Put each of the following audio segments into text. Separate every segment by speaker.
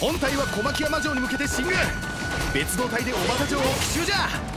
Speaker 1: 本隊は小牧山城に向けて進軍。別動隊で小畑城を奇襲じゃ。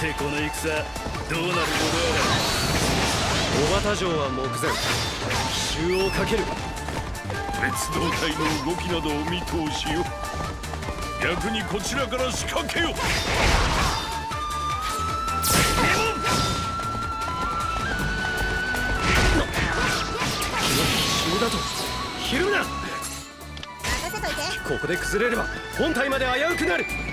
Speaker 2: てこの戦どうなることやら小畑城は目前奇襲をかける別動隊の動きなどを見通しよ逆にこちらから仕掛けよだとひるむな任せといて。ここで崩れれば本体まで危うくなる。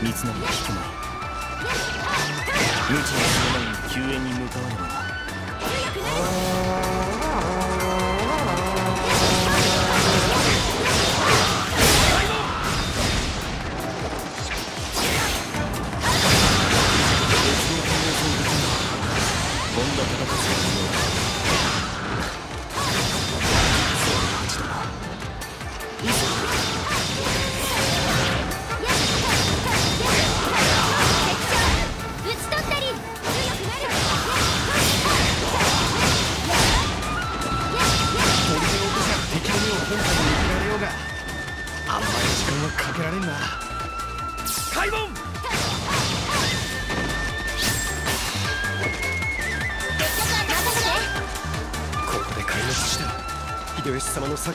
Speaker 3: 三成は引くまい無知のその前に救援に向かわねばな。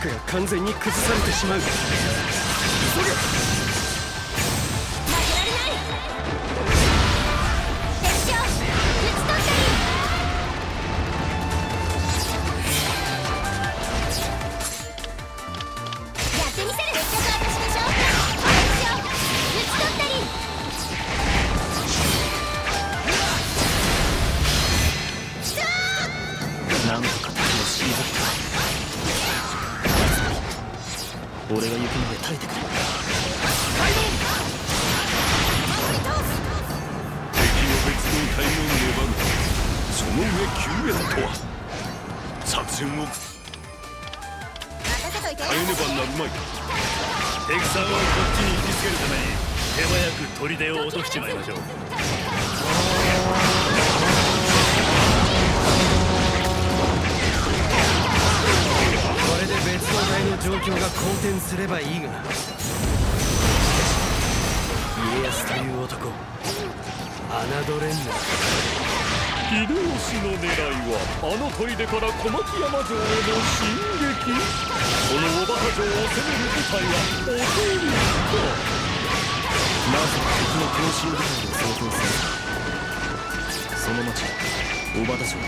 Speaker 2: が完全に崩されてしまう。急げ
Speaker 3: 俺が行くまで耐えてくれ。
Speaker 2: 敵の別動隊の出番その上救援とは。作戦を。変えねばなるまい。敵さんをこっちに引きつけるために手早く砦を落としちまいましょう 状況が好転すればいいが。家康という男。侮れんな。秀吉の狙いはあの砦から小牧山城への進撃。この小畑城を攻める部隊はお通りか
Speaker 3: まずは敵の強襲部隊を想定する？その町小畑城だ。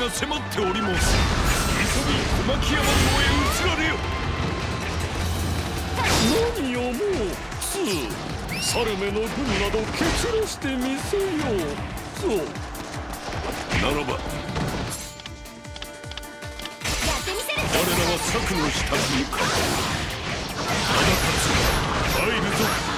Speaker 2: が迫っております。急ぎ小牧山城へ移られよ。何を
Speaker 4: もう。2サルメの軍など蹴散らしてみせよう。そう
Speaker 5: ならば
Speaker 6: やってみせる。
Speaker 5: 我らは策の支度にか。かるただ勝つ入るぞ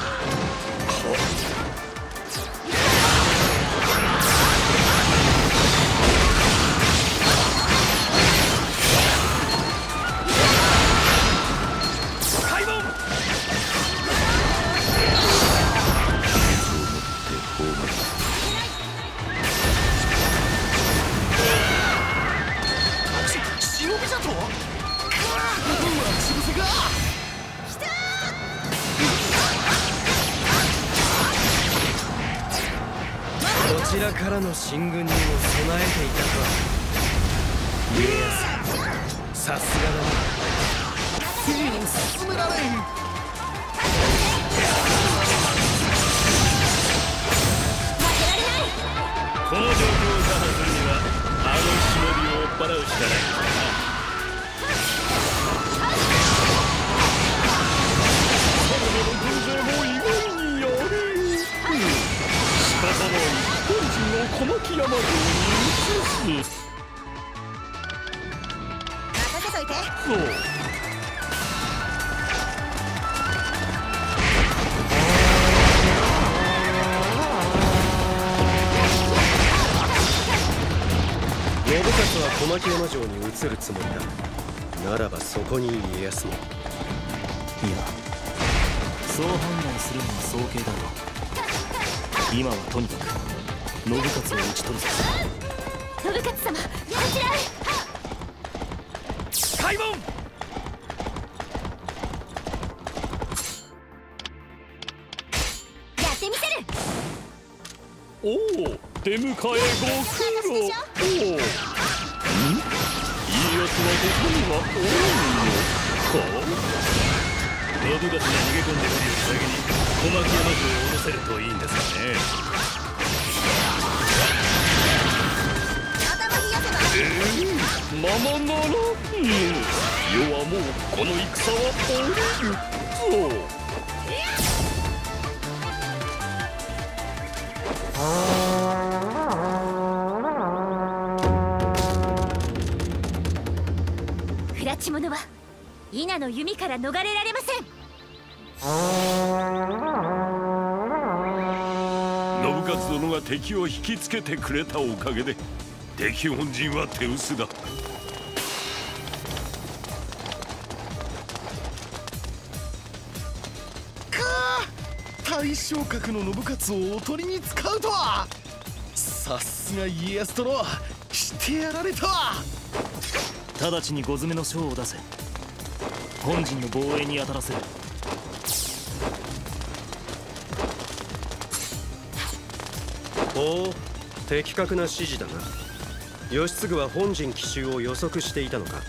Speaker 2: らからの進軍にも備えていたか。家康さすがだな。
Speaker 1: 進められん。
Speaker 6: 負けられない
Speaker 4: この状況を打破するにはあの忍びを追っ払うしかない
Speaker 2: は小牧山城に移るつもりだ。ならばそこに家康も。
Speaker 3: いやそう判断するのは早計だろう今はとにかく信雄を討ち取るぞ。
Speaker 6: 信勝様こちらへ
Speaker 4: 開門
Speaker 6: やってみせる。
Speaker 4: おお出迎えご苦労。おおはここにはおらんのか信勝が逃げ込んでくるより先に小牧山城を下ろせるといいんですがね
Speaker 6: 頭冷やせば
Speaker 4: ままならん世はもうこの戦は終わるぞ
Speaker 6: 不埒者は稲の弓から逃れられません。
Speaker 5: 信勝殿が敵を引きつけてくれたおかげで敵本陣は手薄だ。
Speaker 1: 大昇格の信雄をおとりに使うとは。さすが家康殿してやられた
Speaker 3: 直ちに五詰めの将を出せ。本陣の防衛に当たらせる。
Speaker 2: ほう的確な指示だな。義継は本陣奇襲を予測していたのか。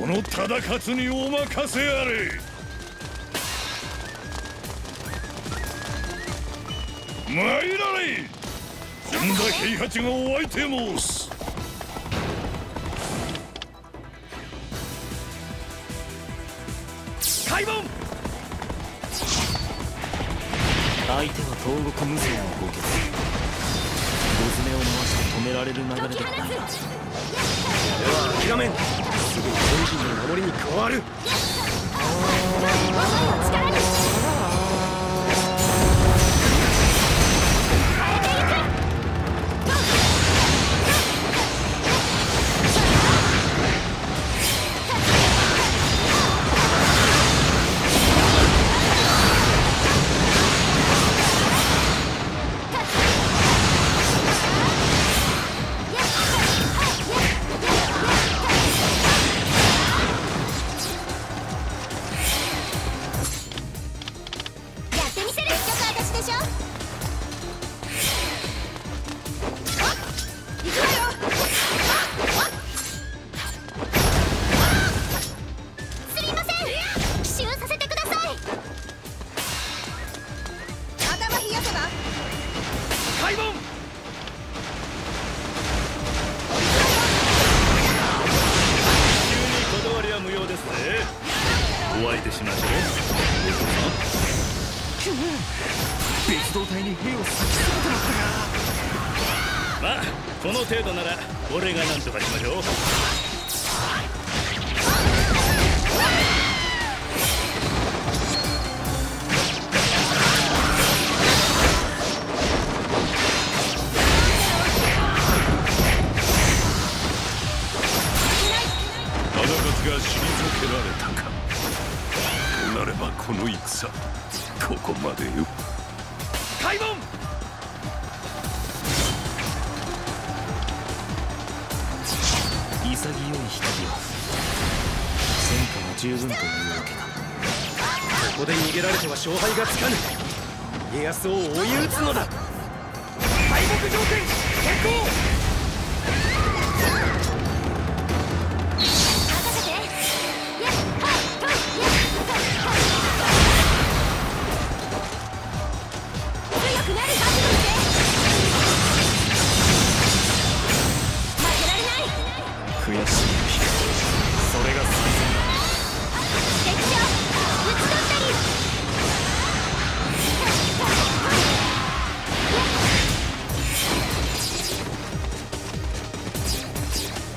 Speaker 5: この忠勝にお任せあれ。参られ。本田平八がお相手申す
Speaker 4: 開門
Speaker 3: 相手は東国無勢の豪傑五詰めを回して止められる流れではない。
Speaker 2: では諦めん。すぐに本陣の守りに加わる
Speaker 3: 潔い光は戦果は十分というわけだ。
Speaker 2: ここで逃げられては勝敗がつかぬ。家康を追い打つのだ。敗北条件変更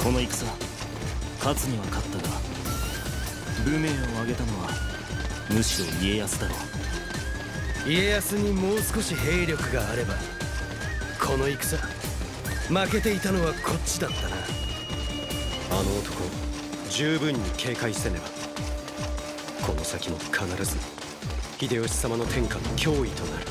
Speaker 3: この戦勝つには勝ったが武名を挙げたのはむしろ家康だろう。
Speaker 2: 家康にもう少し兵力があればこの戦負けていたのはこっちだったな。あの男十分に警戒せねば。この先も必ず秀吉様の天下の脅威となる